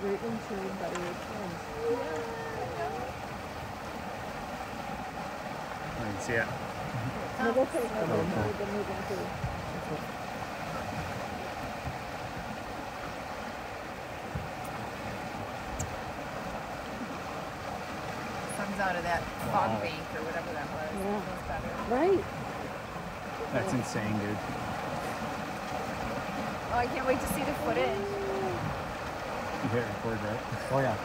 greatly ensuring better returns. I can see it. No, that's okay. No, no, no, we're moving to. Comes out of that fog Wow. bank or whatever that was. Yeah. Feels better. Right. That's insane, dude. Oh, I can't wait to see the footage. You hit record, right? Oh yeah.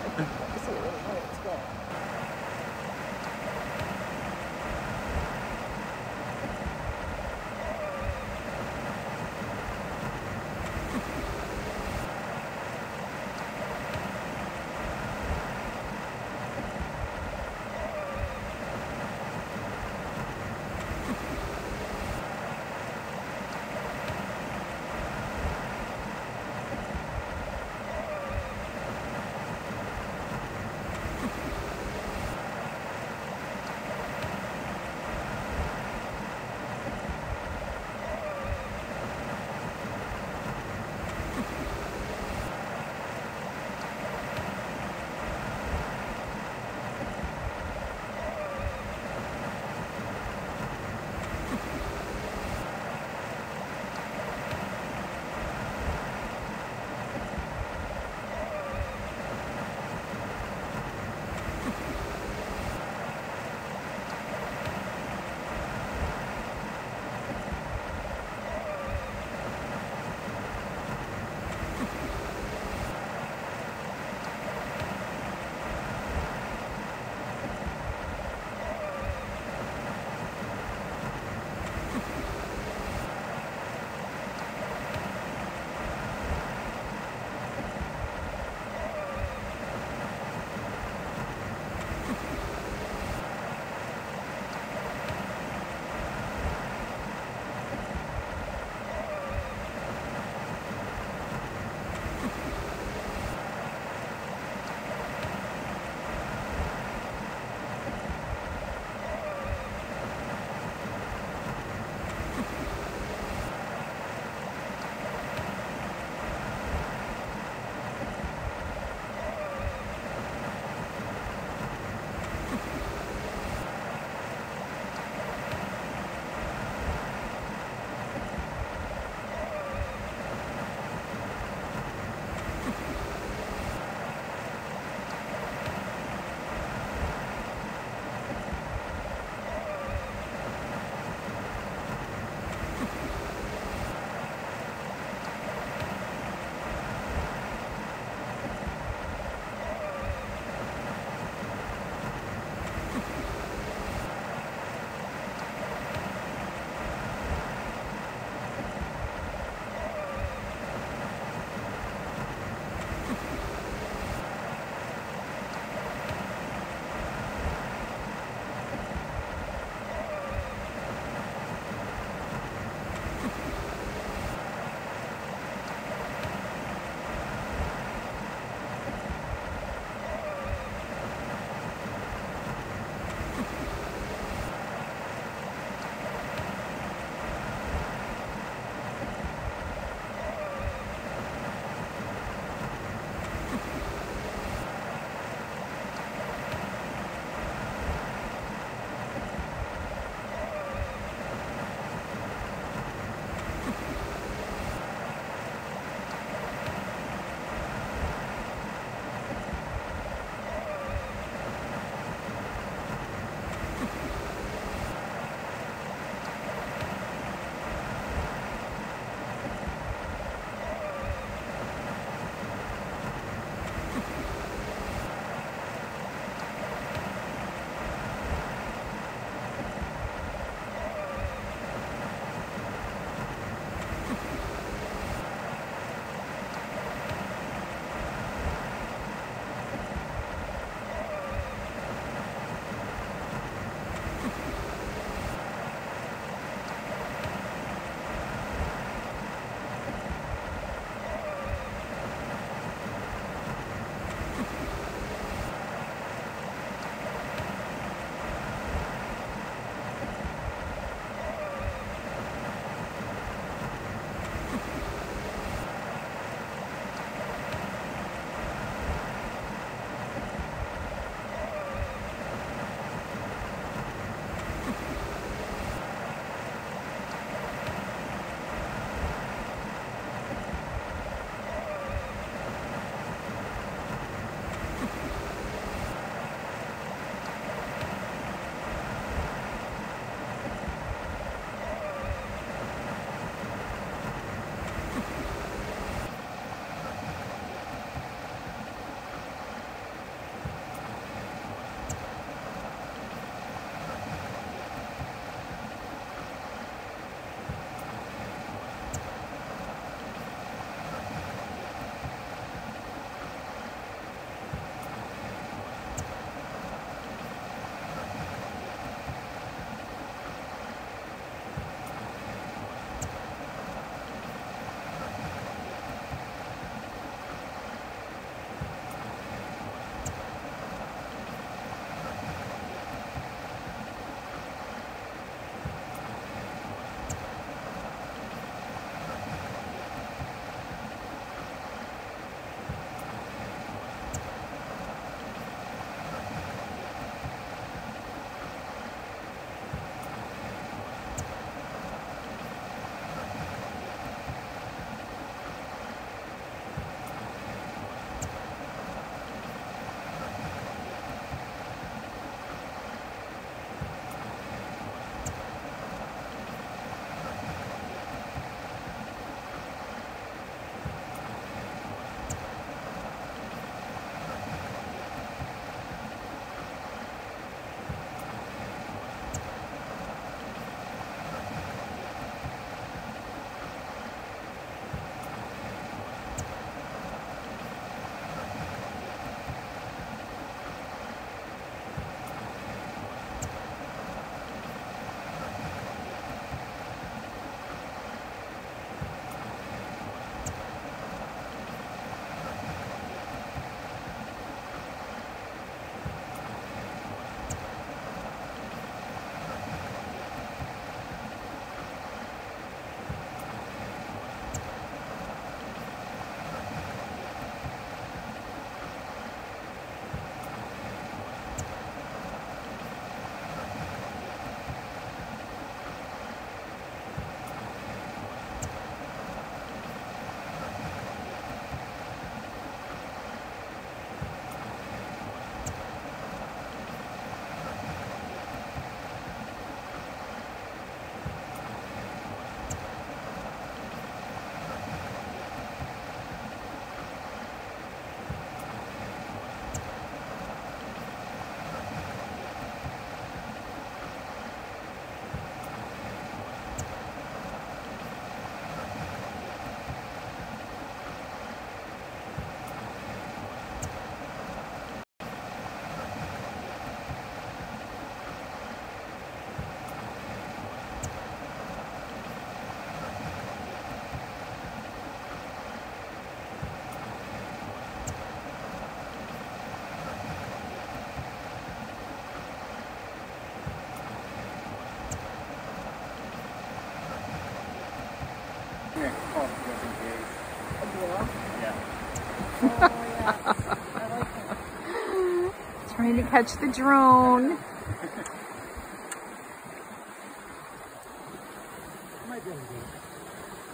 Catch the drone.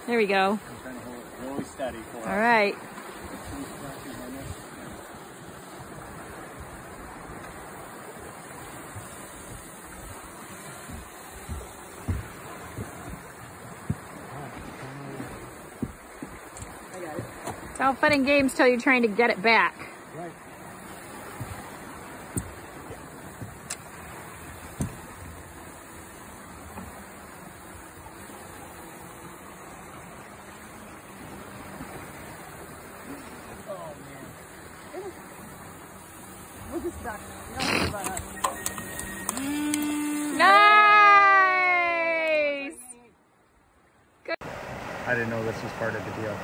There we go. All right. It's all fun and games till you're trying to get it back. Right. We'll just back. You don't worry about Nice! I didn't know this was part of the deal.